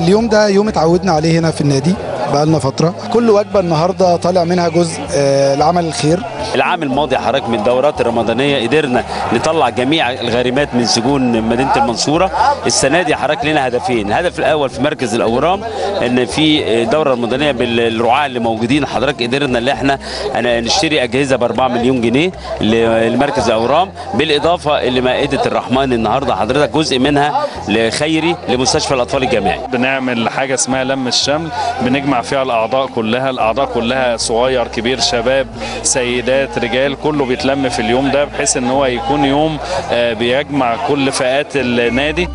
اليوم ده يوم اتعودنا عليه هنا في النادي بقالنا فترة. كل وجبة النهاردة طالع منها جزء آه، لعمل الخير. العام الماضي حضرتك من الدورات الرمضانية قدرنا نطلع جميع الغارمات من سجون مدينة المنصورة. السنة دي حضرتك لنا هدفين. الهدف الأول في مركز الأورام إن في دورة رمضانية بالرعاة اللي موجودين. حضرتك قدرنا إن إحنا نشتري أجهزة ب 4 مليون جنيه لمركز الأورام. بالإضافة لمائده الرحمن النهارده حضرتك جزء منها لخيري لمستشفى الأطفال الجامعي. بنعمل حاجة اسمها لم الشمل. بنجمع فيها الأعضاء كلها. الأعضاء كلها صغير كبير شباب سيدات. رجال كله بيتلم في اليوم ده بحيث إن هو يكون يوم آه، بيجمع كل فئات النادي.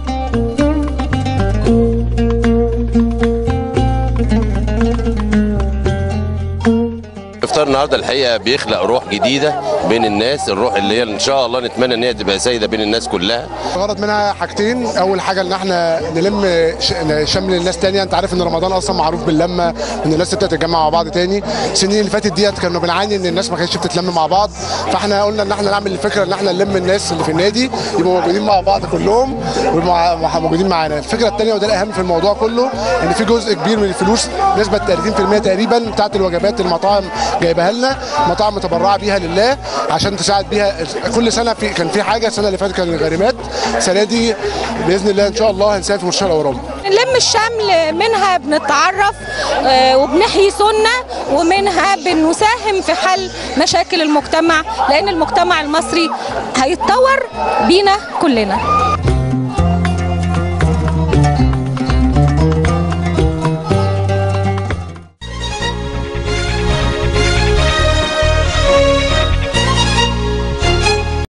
الافطار النهارده الحقيقة بيخلق روح جديدة بين الناس الروح اللي هي إن شاء الله نتمنى إن هي تبقى سيدة بين الناس كلها. الغرض منها حاجتين. أول حاجة إن إحنا نلم شمل الناس تانية. أنت عارف إن رمضان أصلا معروف باللمة إن الناس تبدأ تتجمع مع بعض تاني. السنين اللي فاتت ديت كنا بنعاني إن الناس ما كانتش بتتلم مع بعض. فإحنا قلنا إن إحنا نعمل الفكرة إن إحنا نلم الناس اللي في النادي يبقوا موجودين مع بعض كلهم ويبقوا موجودين معانا. الفكرة الثانية وده الأهم في الموضوع كله إن في جزء كبير من الفلوس نسبة 30% تقريبا بتاعت الوجبات المطاعم جايبها لنا مطاعم متبرعة بيها لله عشان تساعد بيها. كل سنة في كان في حاجة السنة اللي فاتت كان الغارمات السنة دي بإذن الله إن شاء الله في مستشفى الأورام. نلم الشمل منها بنتعرف آه، وبنحيي سنة ومنها بنساهم في حل مشاكل المجتمع لأن المجتمع المصري هيتطور بينا كلنا.